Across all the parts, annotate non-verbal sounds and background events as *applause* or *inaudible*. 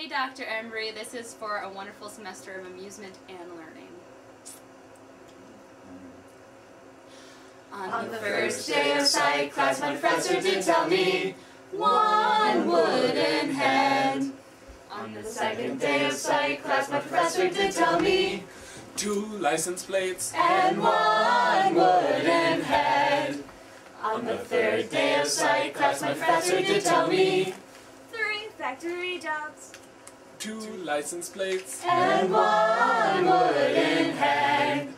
Hey, Dr. Embree, this is for a wonderful semester of amusement and learning. On the first day of psych class, my professor did tell me one wooden head. On the second day of psych class, my professor did tell me Two license plates. and one wooden head. On the third day of psych class, my professor did tell me Three factory jobs. Two license plates. and one wooden head.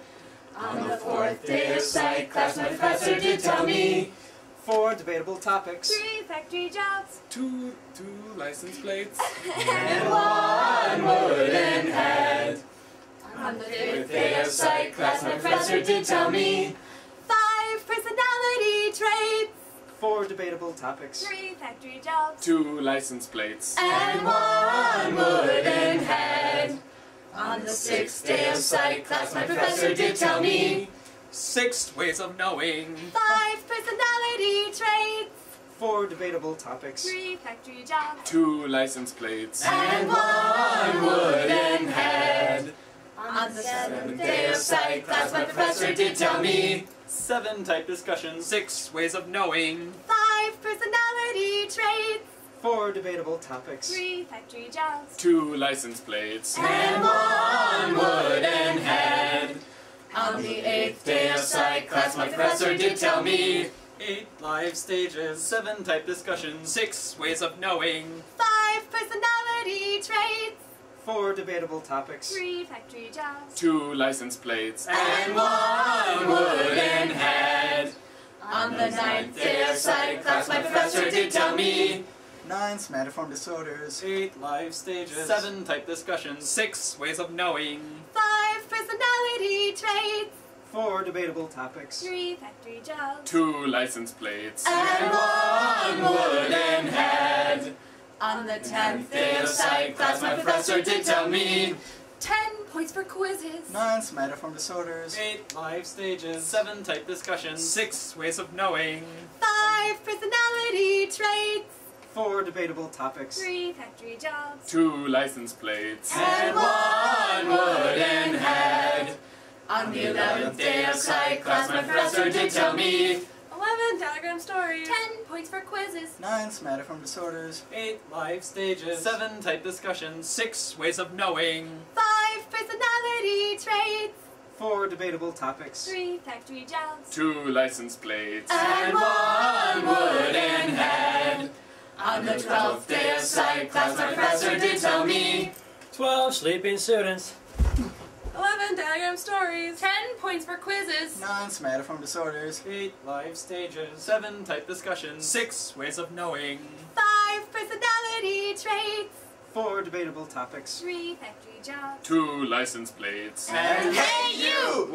On the fourth day of psych class, my professor did tell me Four debatable topics. Three factory jobs. Two two license plates. *laughs* and one wooden head. On the fifth day of psych class, my professor did tell me Five personality traits. Four debatable topics. Three factory jobs. Two license plates. and one wooden head. On the sixth day of psych class, my professor did tell me Six ways of knowing. Five personality traits. Four debatable topics. Three factory jobs. Two license plates. and one wooden head. On the seventh day of psych class, my professor did tell me Seven type discussions. Six ways of knowing. Five personality traits. Four debatable topics. Three factory jobs. Two license plates. and one wooden head. On the eighth day of psych class, my professor did tell me Eight live stages. Seven type discussions. Six ways of knowing. Five personality traits. Four debatable topics. Three factory jobs. Two license plates. and one wooden head. On the ninth day of psych class, my professor did tell me Nine somatoform disorders. Eight live stages. Seven type discussions. Six ways of knowing. Five personality traits. Four debatable topics. Three factory jobs. Two license plates. and one wooden head. On the tenth day of psych class, my professor did tell me Ten points for quizzes. Nine somatoform disorders. Eight live stages. Seven type discussions. Six ways of knowing. Five personality traits. Four debatable topics. Three factory jobs. Two license plates. and one wooden head. On the eleventh day of psych class, my professor did tell me Eleven diagram stories. Ten points for quizzes. Nine somatoform disorders. Eight live stages. Seven type discussions. Six ways of knowing. Five personality traits. Four debatable topics. Three factory jobs. Two license plates. and one wooden head. On the twelfth day of psych class, my professor did tell me 12 sleeping students. Eleven diagram stories. Ten points for quizzes. Nine somatoform disorders. Eight live stages. Seven type discussions. Six ways of knowing. Five personality traits. Four debatable topics. Three factory jobs. Two license plates. and hey you wooden head. Thank you.